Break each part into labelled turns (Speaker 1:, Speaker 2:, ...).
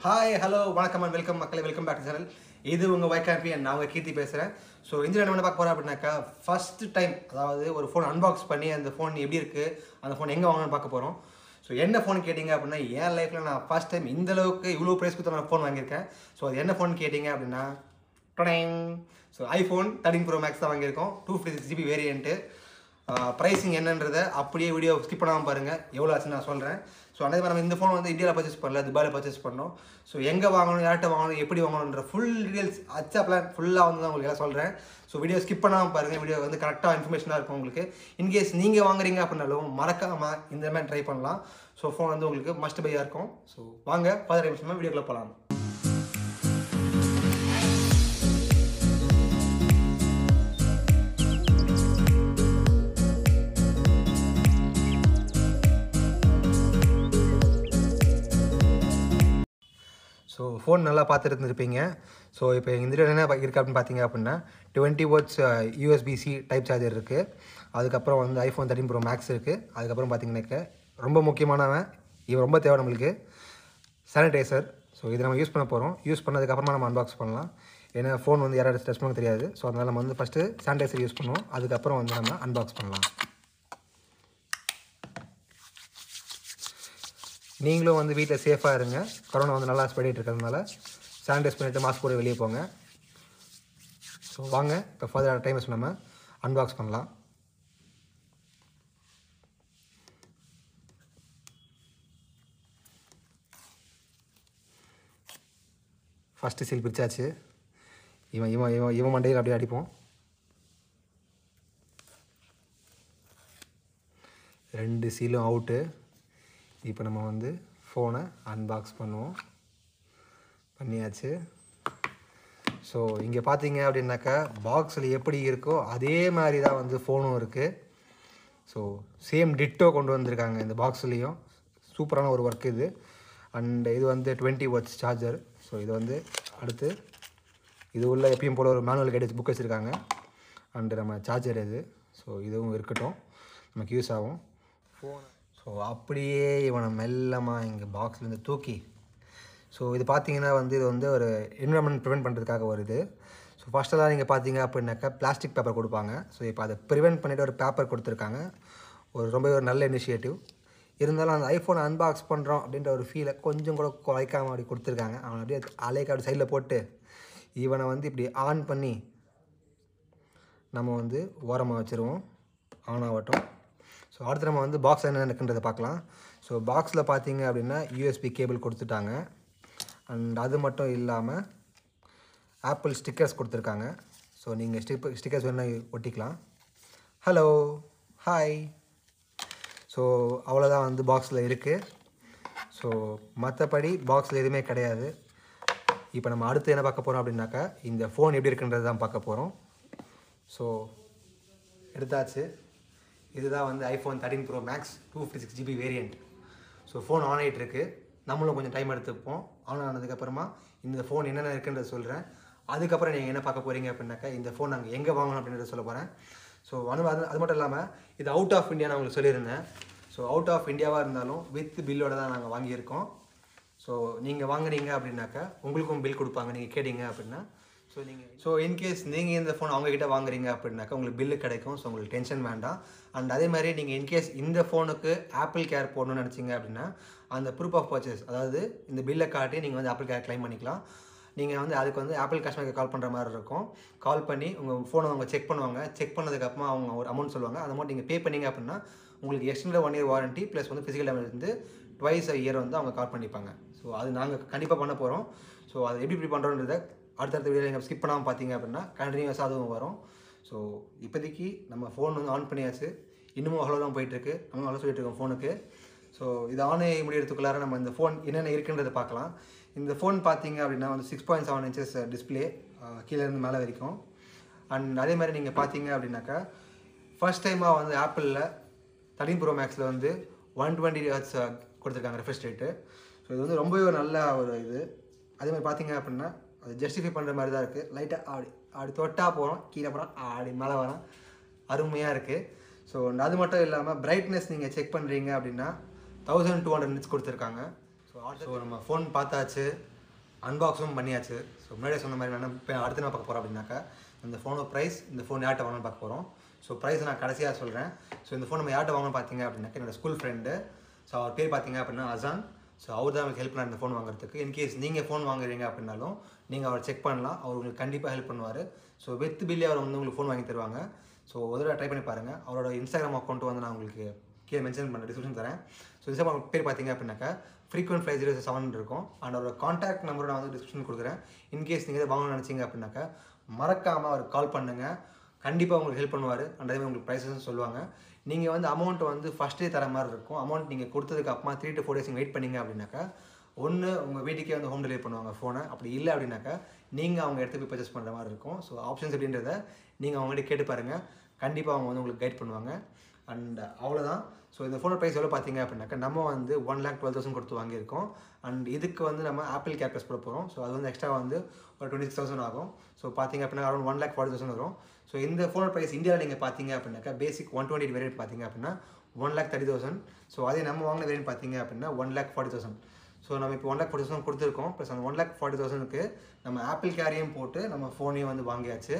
Speaker 1: Hi hello வணக்கம் and welcome மக்களை welcome back channel இது உங்கள் வைக்காம்பி நான் உங்கள் கீர்த்தி பேசுகிறேன் ஸோ இந்த என்ன பண்ண பார்க்க போகிறேன் அப்படின்னாக்கா ஃபர்ஸ்ட் டைம் அதாவது ஒரு ஃபோன் அன்பாக்ஸ் பண்ணி அந்த ஃபோன் எப்படி இருக்குது அந்த ஃபோன் எங்கே வாங்கணும்னு பார்க்க போகிறோம் ஸோ என்ன ஃபோன் கேட்டிங்க அப்படின்னா என் லைஃப்பில் நான் ஃபர்ஸ்ட் டைம் இந்த அளவுக்கு இவ்வளோ ப்ரைஸ் கொடுத்து நான் ஃபோன் வாங்கியிருக்கேன். ஸோ அது என்ன ஃபோன் கேட்டிங்க அப்படின்னா so iPhone thirteen pro max தான் வாங்கியிருக்கோம். Two fifty six GB variant pricing என்னன்றதை அப்படியே வீடியோ ஸ்கிப் பண்ணாமல் பாருங்கள் எவ்வளோ ஆச்சுன்னு நான் சொல்கிறேன் ஸோ அதே மாதிரி நம்ம இந்த ஃபோன் வந்து இந்தியாவில் பர்ச்சேஸ் பண்ணல துபாயில் பர்ச்சேஸ் பண்ணோம். ஸோ எங்கே வாங்கணும் யார்கிட்ட வாங்கணும் எப்படி வாங்கணுன்ற ஃபுல் டீடைல்ஸ் அச்சா பிளான் ஃபுல்லாக வந்து தான் உங்களுக்கு எல்லாம் சொல்கிறேன் ஸோ வீடியோ ஸ்கிப் பண்ணாமல் பாருங்கள் வீடியோ வந்து கரெக்டாக இன்ஃபர்மேஷனாக இருக்கும் உங்களுக்கு. இன்கேஸ் நீங்கள் வாங்குறீங்க அப்படின்னாலும் மறக்காமல் இந்த மாதிரி ட்ரை பண்ணலாம். ஸோ ஃபோன் வந்து உங்களுக்கு மஸ்ட் பையாக இருக்கும். ஸோ வாங்க பதினஞ்சு நிமிஷமாக வீடியோக்குள்ளே போகலாம் ஸோ ஃபோன் நல்லா பார்த்துட்டு இருந்திருப்பீங்க ஸோ இப்போ இந்த என்ன இருக்குது அப்படின்னு பார்த்தீங்க அப்படின்னா twenty watts USBC type charger இருக்குது அதுக்கப்புறம் வந்து ஐஃபோன் தேர்ட்டின் ப்ரோ மேக்ஸ் இருக்குது அதுக்கப்புறம் பார்த்தீங்கன்னாக்க ரொம்ப முக்கியமானவன் இவன் ரொம்ப தேவை நம்மளுக்கு சானிடைசர் ஸோ இதை நம்ம யூஸ் பண்ண போகிறோம் யூஸ் பண்ணதுக்கப்புறமா நம்ம அன்பாக்ஸ் பண்ணலாம். ஏன்னா ஃபோன் வந்து யாராவது டச் பண்ண தெரியாது. ஸோ அதனால் நம்ம வந்து ஃபஸ்ட்டு சானிடைசர் யூஸ் பண்ணுவோம். அதுக்கப்புறம் வந்து நம்ம அன்பாக்ஸ் பண்ணலாம். நீங்களும் வந்து வீட்டில் சேஃபாக இருங்க. கொரோனா வந்து நல்லா ஸ்ப்ரெட் இருக்கிறதுனால சானிடைஸ் பண்ணிவிட்டு மாஸ்க் போட்டு வெளியே போங்க. ஸோ வாங்க. இப்போ ஃபர்தர் டைம் நம்ம அன்பாக்ஸ் பண்ணலாம். ஃபஸ்ட்டு சீல் பிரிச்சாச்சு இவன் இவன் இவன் இவன் மண்டையில் அப்படியே அடிப்போம். ரெண்டு சீலும் அவுட்டு இப்போ நம்ம வந்து ஃபோனை அன்பாக்ஸ் பண்ணுவோம். பண்ணியாச்சு. ஸோ இங்கே பார்த்தீங்க அப்படின்னாக்கா பாக்ஸில் எப்படி இருக்கோ அதே மாதிரி தான் வந்து ஃபோனும் இருக்குது ஸோ சேம் டிட்டோ கொண்டு வந்திருக்காங்க இந்த பாக்ஸ்லேயும் சூப்பரான ஒரு ஒர்க் இது. அண்ட் இது வந்து டுவெண்ட்டி வாட்ஸ் சார்ஜர் ஸோ இது வந்து அடுத்து இது உள்ள எப்பயும் போல் ஒரு மேனுவல் கைடேஜ் புக் வச்சுருக்காங்க. அண்டு நம்ம சார்ஜர் இது. ஸோ இதுவும் இருக்கட்டும். நமக்கு யூஸ் ஆகும். ஃபோன் ஸோ அப்படியே இவனை மெல்லமாக இங்கே பாக்ஸ்லேருந்து தூக்கி ஸோ இது பார்த்தீங்கன்னா வந்து இது வந்து ஒரு என்விரான்மெண்ட் ப்ரிவெண்ட் பண்ணுறதுக்காக வருது ஸோ ஃபஸ்ட்டெல்லாம் நீங்கள் பார்த்தீங்க அப்படின்னாக்கா பிளாஸ்டிக் பேப்பர் கொடுப்பாங்க. ஸோ இப்போ அதை ப்ரிவெண்ட் பண்ணிவிட்டு ஒரு பேப்பர் கொடுத்துருக்காங்க. ஒரு ரொம்ப ஒரு நல்ல இனிஷியேட்டிவ் இருந்தாலும் அந்த ஐஃபோனை அன்பாக்ஸ் பண்ணுறோம் அப்படின்ற ஒரு ஃபீலை கொஞ்சம் கூட குறைக்காமல் அப்படி கொடுத்துருக்காங்க. அவனை அப்படியே அலைக்கு அப்படி சைடில் போட்டு இவனை வந்து இப்படி ஆன் பண்ணி நம்ம வந்து ஓரமாக வச்சுருவோம். ஆன் ஆகட்டும். ஸோ அடுத்து நம்ம வந்து பாக்ஸ் என்ன இருக்குன்றதை பார்க்கலாம். ஸோ பாக்ஸில் பார்த்தீங்க அப்படின்னா யூஎஸ்பி கேபிள் கொடுத்துட்டாங்க. அண்ட் அது மட்டும் இல்லாமல் ஆப்பிள் ஸ்டிக்கர்ஸ் கொடுத்துருக்காங்க. ஸோ நீங்கள் ஸ்டிப் ஸ்டிக்கர்ஸ் வேணால் ஒட்டிக்கலாம். ஹலோ ஹாய் ஸோ அவ்வளோதான் வந்து பாக்ஸில் இருக்குது ஸோ மற்றபடி பாக்ஸில் எதுவுமே கிடையாது. இப்போ நம்ம அடுத்து என்ன பார்க்க போகிறோம் அப்படின்னாக்கா இந்த ஃபோன் எப்படி இருக்குன்றது தான் பார்க்க போகிறோம் ஸோ எடுத்தாச்சு. இதுதான் வந்து iPhone thirteen pro max two fifty six GB variant so phone on ஆகிட்டு இருக்கு. நம்மளும் கொஞ்சம் டைம் எடுத்துப்போம். ஆன் ஆனதுக்கப்புறமா இந்த ஃபோன் என்னென்ன இருக்குன்றத சொல்கிறேன் அதுக்கப்புறம் நீங்கள் என்ன பார்க்க போகிறீங்க அப்படின்னாக்கா இந்த ஃபோன் நாங்கள் எங்கே வாங்கணும் அப்படின்றத சொல்ல போகிறேன் ஸோ அது அது அது மட்டும் இல்லாமல் இது அவுட் ஆஃப் இந்தியா நான் உங்களுக்கு சொல்லியிருந்தேன். ஸோ அவுட் ஆஃப் இந்தியாவாக இருந்தாலும் வித் பில்லோட தான் நாங்கள் வாங்கியிருக்கோம். ஸோ நீங்கள் வாங்குனீங்க அப்படின்னாக்கா உங்களுக்கும் பில் கொடுப்பாங்க. நீங்கள் கேட்டீங்க அப்படின்னா ஸோ நீங்கள் ஸோ இன்கேஸ் நீங்கள் இந்த ஃபோன் அவங்கக்கிட்ட வாங்குறீங்க அப்படின்னாக்கா உங்களுக்கு பில்லு கிடைக்கும். ஸோ உங்களுக்கு டென்ஷன் வேண்டாம். அண்ட் அதே மாதிரி நீங்கள் இன்கேஸ் இந்த ஃபோனுக்கு ஆப்பிள் கேர் போடணும்னு நினச்சிங்க அப்படின்னா அந்த ப்ரூஃப் ஆஃப் பர்ச்சேஸ் அதாவது இந்த பில்லை காட்டி நீங்கள் வந்து ஆப்பிள் கேர் க்ளைம் பண்ணிக்கலாம். நீங்கள் வந்து அதுக்கு வந்து ஆப்பிள் கஸ்டமருக்கு கால் பண்ணுற மாதிரி இருக்கும். கால் பண்ணி உங்கள் ஃபோனை அவங்க செக் பண்ணுவாங்க. செக் பண்ணதுக்கப்புறமா அவங்க ஒரு அமௌண்ட் சொல்லுவாங்க. அந்த அமௌண்ட் நீங்கள் பே பண்ணிங்க அப்படின்னா உங்களுக்கு extended one year warranty plus வந்து ஃபிசிக்கல் டேமேஜ் வந்து டுவைஸ் அ இயர் வந்து அவங்க கால் பண்ணிப்பாங்க. ஸோ அது நாங்கள் கண்டிப்பாக பண்ண போகிறோம் ஸோ அது எப்படி எப்படி பண்ணுறோன்றதை அடுத்தடுத்த வீடியோ நீங்கள் ஸ்கிப் பண்ணாமல் பார்த்தீங்க அப்படின்னா கண்டினியூஸாக அதுவும் வரும். ஸோ இப்போதைக்கு நம்ம ஃபோன் வந்து ஆன் பண்ணியாச்சு. இன்னமும் அவ்வளோ தான் போயிட்டுருக்கு. நம்ம அவ்வளோ சொல்லிட்டு இருக்கோம் ஃபோனுக்கு ஸோ இது ஆன் ஆகி முடியறதுக்குள்ளார நம்ம இந்த ஃபோன் என்னென்ன இருக்குன்றதை பார்க்கலாம். இந்த ஃபோன் பார்த்தீங்க அப்படின்னா வந்து six point seven inches display கீழேருந்து மேலே வரைக்கும். அண்ட் அதே மாதிரி நீங்கள் பார்த்தீங்க அப்படின்னாக்கா ஃபர்ஸ்ட் டைமாக வந்து ஆப்பிளில் தனி ப்ரோ மேக்ஸில் வந்து ஒன் டுவெண்ட்டி ஹர்ட்ஸ் கொடுத்துருக்காங்க ரெஃப்ரெஷ் ரேட்டு ஸோ இது வந்து ரொம்பவே ஒரு நல்ல ஒரு இது. அதே மாதிரி பார்த்தீங்க அப்படின்னா அது ஜஸ்டிஃபை பண்ணுற மாதிரி தான் இருக்குது லைட்டாக ஆடி ஆடி தொட்டால் போகிறோம் கீழே போகிறோம் ஆடி மழை வரோம். அருமையாக இருக்குது ஸோ அது மட்டும் இல்லாமல் பிரைட்னஸ் நீங்கள் செக் பண்ணுறீங்க அப்படின்னா தௌசண்ட் டூ ஹண்ட்ரட் மினிட்ஸ் கொடுத்துருக்காங்க. ஸோ ஸோ நம்ம ஃபோன் பார்த்தாச்சு அன்பாக்ஸும் பண்ணியாச்சு. ஸோ முன்னாடியே சொன்ன மாதிரி நான் இப்போ அடுத்து நான் பார்க்க போகிறோம் அப்படின்னாக்கா இந்த ஃபோனோட ப்ரைஸ் இந்த ஃபோன் யார்கிட்ட வாங்கணும்னு பார்க்க போகிறோம் ஸோ ப்ரைஸ் நான் கடைசியாக சொல்கிறேன் ஸோ இந்த ஃபோன் நம்ம யார்கிட்ட வாங்கணும்னு பார்த்தீங்க அப்படின்னாக்கா என்னோடய ஸ்கூல் ஃப்ரெண்டு ஸோ அவர் பேர் பார்த்தீங்க அப்படின்னா அசான் ஸோ அவர் தான் உங்களுக்கு ஹெல்ப் பண்ணார் இந்த ஃபோன் வாங்குறதுக்கு. இன்கேஸ் நீங்கள் ஃபோன் வாங்குறீங்க அப்படின்னாலும் நீங்கள் அவர் செக் பண்ணலாம். அவர் உங்களுக்கு கண்டிப்பாக ஹெல்ப் பண்ணுவார். ஸோ வித் பில்லி அவர் வந்து உங்களுக்கு ஃபோன் வாங்கி தருவாங்க. ஸோ ஒரு தடவை ட்ரை பண்ணி பாருங்கள் அவரோட இன்ஸ்டாகிராம் அக்கௌண்ட் வந்து நான் உங்களுக்கு கீழே மென்ஷன் பண்ண டிஸ்கிரிப்ஷன் தரேன். ஸோ இன்ஸ்டாகிராம் பேர் பார்த்தீங்க அப்படின்னாக்கா ஃப்ரீக்வெண்ட் ஃபைவ் ஜீரோ செவன் இருக்கும். அண்ட் அவரோட காண்டாக்ட் நம்பரை நான் வந்து டிஸ்கிரிப்ஷன் கொடுக்குறேன். இன்கேஸ் நீங்கள் எதாவது வாங்கணும்னு நினச்சிங்க அப்படின்னாக்கா மறக்காமல் அவர் கால் பண்ணுங்கள் கண்டிப்பாக உங்களுக்கு ஹெல்ப் பண்ணுவார். அண்ட் அதே உங்களுக்கு ப்ரைஸஸும் சொல்லுவாங்க. நீங்கள் வந்து அமௌண்ட் வந்து ஃபஸ்ட்டே தர மாதிரி இருக்கும். அமௌண்ட் நீங்கள் கொடுத்ததுக்கு அப்புறமா three to four days wait பண்ணீங்க அப்படின்னாக்கா ஒன்று உங்கள் வீட்டுக்கே வந்து ஹோம் டெலிவரி பண்ணுவாங்க ஃபோனை அப்படி இல்லை அப்படின்னாக்கா நீங்கள் அவங்க இடத்துக்கு போய் பர்ச்சேஸ் பண்ணுற மாதிரி இருக்கும். ஸோ ஆப்ஷன்ஸ் அப்படின்றத நீங்கள் அவங்ககிட்ட கேட்டு பாருங்கள் கண்டிப்பாக அவங்க வந்து உங்களுக்கு கைட் பண்ணுவாங்க. அண்ட் அவ்வளோதான் ஸோ இந்த ஃபோனோட ப்ரைஸ் எவ்வளோ பார்த்தீங்க அப்படின்னாக்கா நம்ம வந்து ஒன் லேக் டுவெல் தௌசண்ட் கொடுத்து வாங்கியிருக்கோம். அண்ட் இதுக்கு வந்து நம்ம ஆப்பிள் கேப்டஸ் போட போகிறோம் ஸோ அது வந்து எக்ஸ்ட்ரா வந்து ஒரு டுவெண்ட்டி சிக்ஸ் தௌசண்ட் ஆகும். ஸோ பார்த்தீங்க அப்படின்னா around one lakh forty thousand வரும். ஸோ இந்த ஃபோனோட ப்ரைஸ் இந்தியாவில் நீங்கள் பார்த்தீங்க அப்படின்னாக்கா பேசிக் ஒன் டுவெண்ட்டி வேரியன்ட் பார்த்தீங்க அப்படின்னா one lakh thirty thousand so அதே நம்ம வாங்கின வேரியன்ட் பார்த்தீங்க அப்படின்னா one lakh forty thousand so நம்ம இப்போ ஒன் லேக் ஃபார்ட்டி தௌசண்ட் கொடுத்துருக்கோம். ப்ளஸ் அந்த ஒன் லேக் ஃபார்ட்டி தௌசண்ட்க்கு நம்ம ஆப்பிள் கேரியும் போட்டு நம்ம ஃபோனையும் வந்து வாங்கியாச்சு.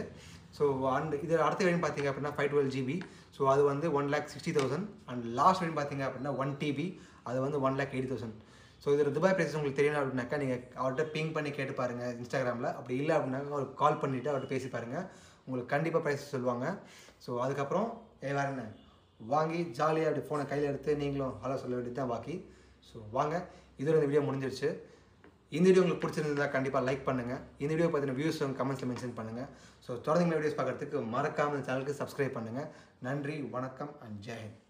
Speaker 1: ஸோ அண்ட் இது அடுத்த வேணும் பார்த்தீங்க அப்படின்னா ஃபைவ் டுவெல் ஜிபி ஸோ அது வந்து one lakh sixty thousand and last வேணும் பார்த்தீங்க அப்படின்னா ஒன் டிபி அது வந்து one lakh eighty thousand so இதில் துபாய் ப்ரைஸஸ் உங்களுக்கு தெரியணும் அப்படின்னாக்கா நீங்கள் அவர்கிட்ட பிங் பண்ணி கேட்டு பாருங்கள் இன்ஸ்டாகிராமில் அப்படி இல்லை அப்படின்னாக்கா அவருக்கு கால் பண்ணிவிட்டு அவர்கிட்ட பேசி பாருங்கள் உங்களுக்கு கண்டிப்பாக ப்ரைஸ் சொல்லுவாங்க. ஸோ அதுக்கப்புறம் ஏ வேறு என்ன? வாங்கி ஜாலியாக அப்படி ஃபோனை கையில் எடுத்து நீங்களும் ஹலோ சொல்ல வேண்டியது தான் பாக்கி. ஸோ வாங்க. இதோட இந்த வீடியோ முடிஞ்சிருச்சு. இந்த வீடியோ உங்களுக்கு பிடிச்சிருந்தா கண்டிப்பாக லைக் பண்ணுங்கள் இந்த வீடியோ பார்த்தீங்கன்னா வியூஸ் கமெண்ட்ஸில் மென்ஷன் பண்ணுங்கள் ஸோ தொடர்ந்து வீடியோஸ் பார்க்குறதுக்கு மறக்காமல் இந்த சேனலுக்கு சப்ஸ்கிரைப் பண்ணுங்கள் நன்றி வணக்கம் அண்ட் ஜெயஹிந்த்